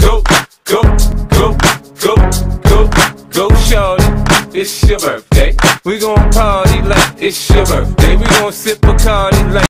go, go, go, go, go, go, shorty. It's your birthday. We gon' party like it's your birthday. We gon' sip Bacardi like.